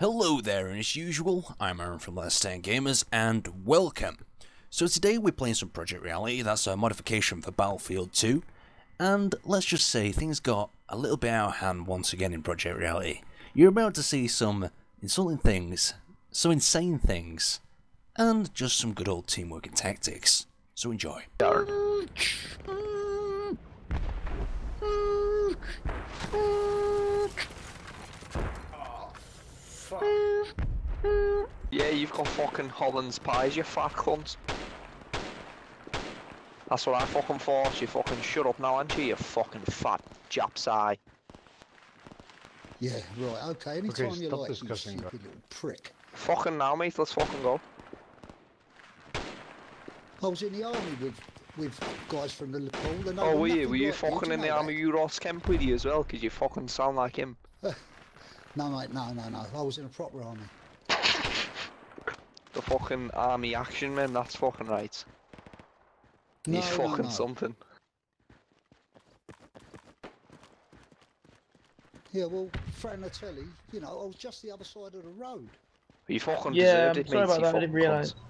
Hello there, and as usual, I'm Aaron from Last Stand Gamers, and welcome. So today we're playing some Project Reality, that's a modification for Battlefield 2, and let's just say things got a little bit out of hand once again in Project Reality. You're about to see some insulting things, some insane things, and just some good old teamwork and tactics. So enjoy. Yeah, you've got fucking Holland's pies, you fat cunt. That's what I fucking thought. You fucking shut up now, aren't you? You fucking fat Japs eye. Yeah, right, okay. Anytime you stop like, you discussing stupid little prick. Fucking now, mate. Let's fucking go. I was in the army with with guys from the Liverpool. Oh, were were you? Were you like fucking in the army? You Ross Kemp with you as well? Because you fucking sound like him. No, mate, no, no, no. I was in a proper army. The fucking army action man. That's fucking right. No, He's fucking no. something. Yeah, well, Fratelli, you know, I was just the other side of the road. You fucking Yeah, deserved I'm it, sorry mate. about you that, I didn't realise. cunt.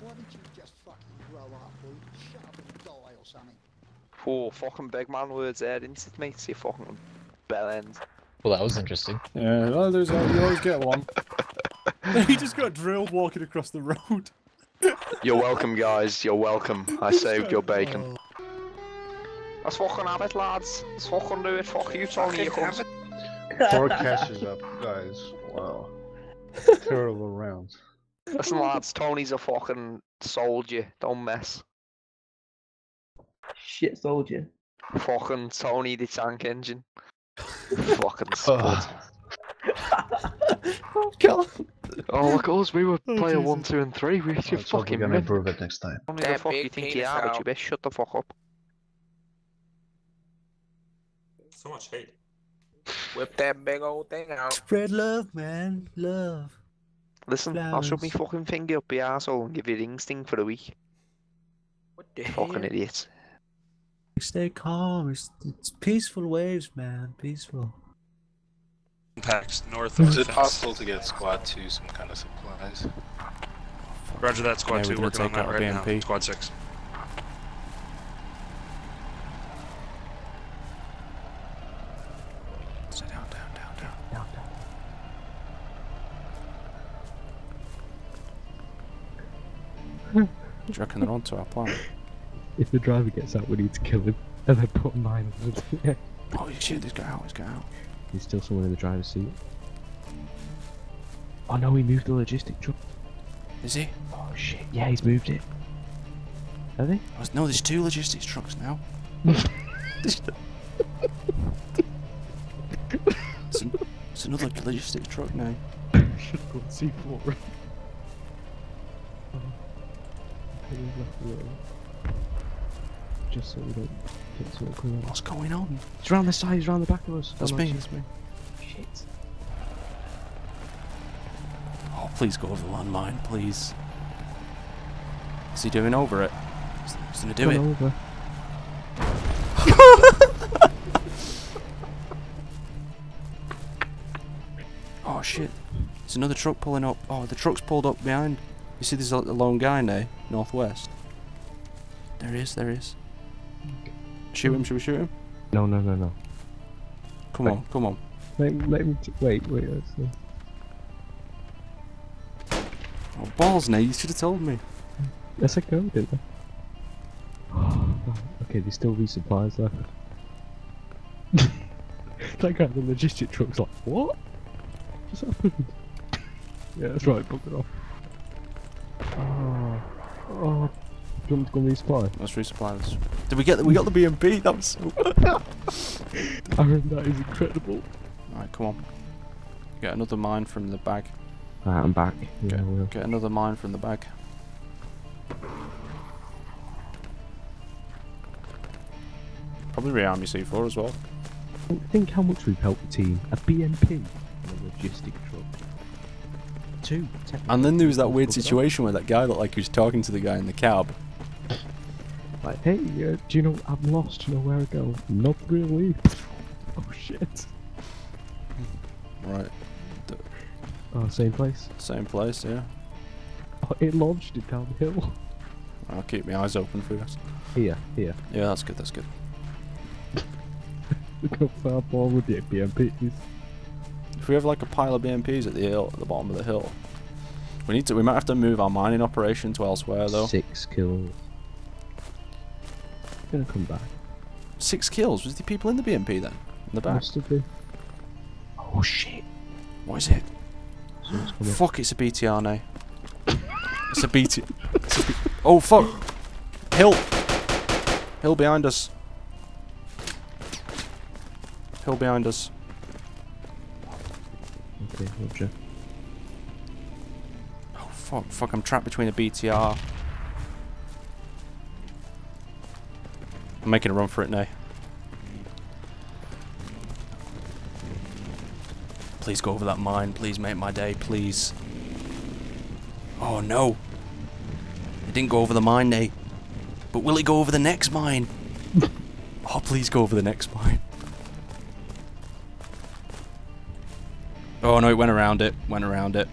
Why didn't you just fucking grow up or shut up and die or something? Oh, fucking big man words there, didn't it, mate? You fucking bell end. Well, that was interesting. Yeah, well, there's al- you always get one. he just got drilled walking across the road. You're welcome, guys. You're welcome. I saved your bacon. Oh. Let's fucking have it, lads. Let's fucking do it. Fuck you, Tony. You cunt. Four caches up, guys. Wow. Terrible round. Listen, lads. Tony's a fucking soldier. Don't mess. Shit soldier. Fucking Tony the tank engine. Fucking spud. oh god. Oh, look at us. We were Oh, player Jesus. one, two, and three. We should Let's hope we're gonna improve it next time. Only the fuck you think you penis are, but you best shut the fuck up. So much hate. Whip that big old thing out. Spread love, man, love. Listen, I'll shove me Flowers. fucking finger up your asshole and give you ring sting for a week. What the Fucking hell? idiot. Stay calm, it's, it's peaceful waves, man, peaceful. Impacts north Is it possible to get squad two some kind of supplies? Roger that, squad Yeah, we're 2 gonna working on that out right BMP. now. Squad 6. Sit down, down, down, down, down, down. Do you reckon they're onto our plan? If the driver gets out, we need to kill him and then put mine on yeah. Oh shit, he's got out, he's got out. There's still someone in the driver's seat. Oh no, he moved the logistic truck. Is he? Oh shit, yeah, he's moved it. Have he? Oh, No, there's two logistics trucks now. it's, an, it's another logistics truck now. Should have gone C4. Oh. Okay, Just so we don't get of clear. What's going on? He's round the side, he's round the back of us. That's Oh, me, shit. that's me. Shit. Oh, please go over the landmine, please. Is he doing over it? He's, gonna do it. Over. Oh shit. There's another truck pulling up. Oh, the truck's pulled up behind. You see there's a, a lone guy now, northwest. There he is, there he is. Shoot him, should we shoot him? No, no, no, no. Come Wait. on, come on. Let, let me t- wait, wait. Let's see. Oh, balls now, you should have told me. Yes, I go, didn't I? okay, there's still resupplies left. that guy in the logistic truck's like, what? What's happened? yeah, that's right, book it off. Oh, oh. Do you want me to go and resupply? Let's resupply this. Did we get the, we got the BMP? That was so Aaron, that is incredible. Alright, come on. Get another mine from the bag. Alright, I'm back. Yeah, Okay. I will. Get another mine from the bag. Probably rearm your C4 as well. Think- Think how much we've helped the team. A BMP and a logistic truck. Two. And then there was that weird Book it off. situation where that guy looked like he was talking to the guy in the cab. Like, hey, uh, do you know I'm lost? Do you know where I go? Not really. Oh shit. Right. D- Oh, same place. Same place, yeah. Oh, it launched it down the hill. I'll keep my eyes open for you. Here, here. Yeah, that's good, that's good. Look how far forward the BMP is. If we have like a pile of BMPs at the hill, at the bottom of the hill, we need to. We might have to move our mining operation to elsewhere though. Six kills. Gonna come back. Six kills. Was the people in the BMP then? In the back. Must have been. Oh shit. What is it? Fuck! It's a BTR now. It's a BT. It's a B- oh fuck! Hill. Hill behind us. Hill behind us. Okay, roger. Oh fuck! Fuck! I'm trapped between a BTR. I'm making a run for it now. Please go over that mine. Please make my day. Please. Oh no. It didn't go over the mine, Nay. But will it go over the next mine? oh, please go over the next mine. Oh no, it went around it. Went around it.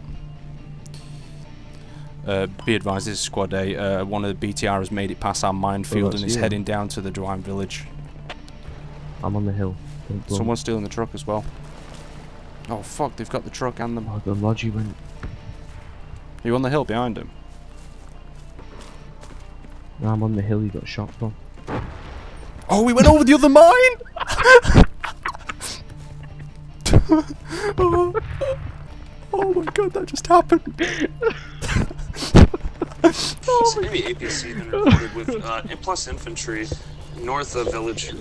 Uh, be advised, this is Squad A. Uh, one of the BTR has made it past our minefield that's and is you. heading down to the Dwayne village. I'm on the hill. Someone's stealing the truck as well. Oh fuck, they've got the truck and them. Oh, the lodgy went. Are you on the hill behind him? No, I'm on the hill. You got shot from. Oh, we went over the other mine! oh, oh my god, that just happened. Oh Enemy APC been reported with uh, plus infantry north of village.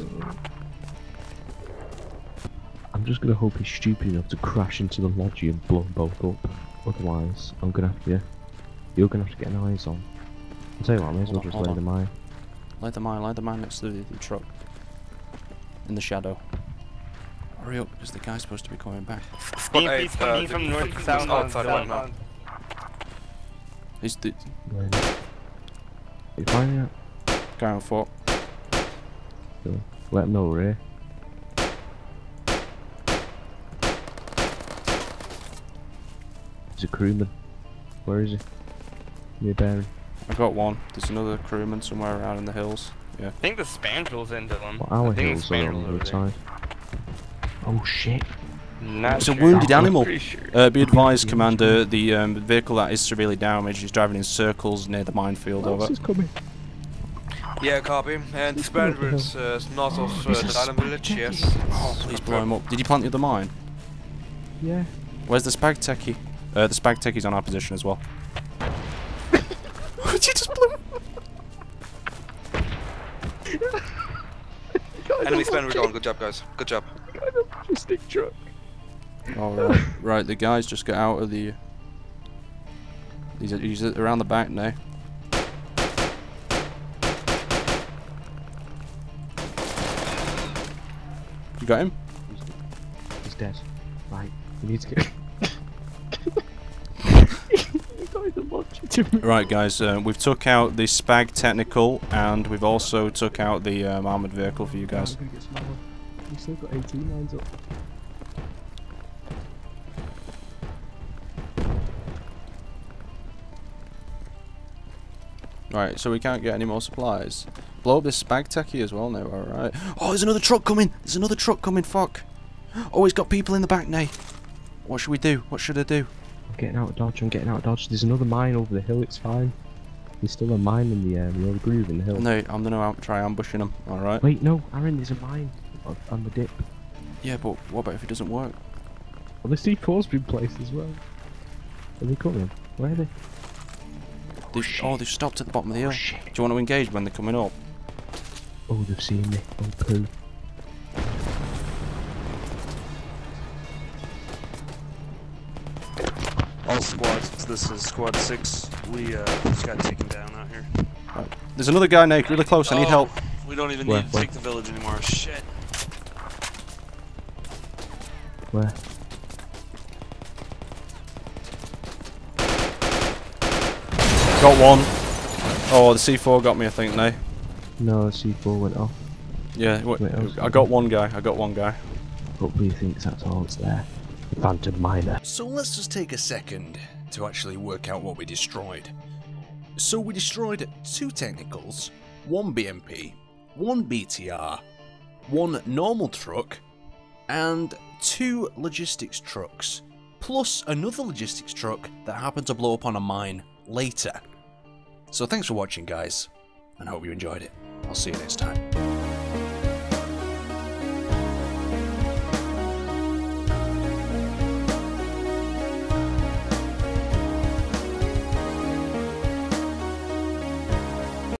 I'm just gonna hope he's stupid enough to crash into the lodgy and blow them both up. Otherwise, I'm gonna have to. You're gonna have to get an eyes on. I'll tell you what, I may as well Hold on, just lay on. the mine. Light the mine, light the mine next to the, the truck. In the shadow. Hurry up, because the guy's supposed to be coming back. BMP's coming in from north to south. outside right now. He's the Where is it? You finding it? guy on foot. Cool. Let him know we're here. He's a crewman. Where is he? Near bearing. I got one. There's another crewman somewhere around in the hills. Yeah. I think the Spandrel's into them. Well, our I think hills the are on the over other there. side. Oh shit. Not It's a sure. wounded animal. Sure. Uh, be advised, Commander, the um, vehicle that is severely damaged is driving in circles near the minefield. What else Over. is coming? Yeah, copy. And He's coming up uh, north of uh, the island village, yes. Oh, please blow him up. Did you plant the other mine? Yeah. Where's the spag techie? Uh, the spag techie's on our position as well. Did you just blow him Enemy Spandrel gone. Good job, guys. Good job. Stick truck. Oh, right. right, the guys just got out of the... He's, he's around the back now. You got him? He's dead. Right. We need to get. You got him to launch it to me. Right, guys, uh, we've took out the spag technical, and we've also took out the um, armored vehicle for you guys. I'm Right, so we can't get any more supplies. Blow up this spag techie as well now, alright. Oh, there's another truck coming! There's another truck coming, fuck! Oh, he's got people in the back now. What should we do? What should I do? I'm getting out of dodge. I'm getting out of dodge. There's another mine over the hill. It's fine. There's still a mine in the um, the old groove in the hill. No, I'm gonna am- try ambushing them, alright? Wait, no, Aaron. There's a mine on- on the dip. Yeah, but what about if it doesn't work? Well, the C4's been placed as well. Are they coming? Where are they? They've, oh, they've stopped at the bottom of the hill. Oh shit! Do you want to engage when they're coming up? Oh, they've seen me. Oh, poo. All squads, this is squad six. We uh, just got taken down out here. There's another guy now, really close. I need Oh, help. We don't even Where, need to where? take the village anymore. Shit. Where? Got one. Oh, the C4 got me, I think, now. No, the C4 went off. Yeah, wh- Wait, I got one guy. I got one guy. Hopefully he thinks that's all that's there. Phantom Miner. So let's just take a second to actually work out what we destroyed. So we destroyed two technicals, one BMP, one BTR, one normal truck, and two logistics trucks, plus another logistics truck that happened to blow up on a mine later. So thanks for watching guys, and hope you enjoyed it. I'll see you next time.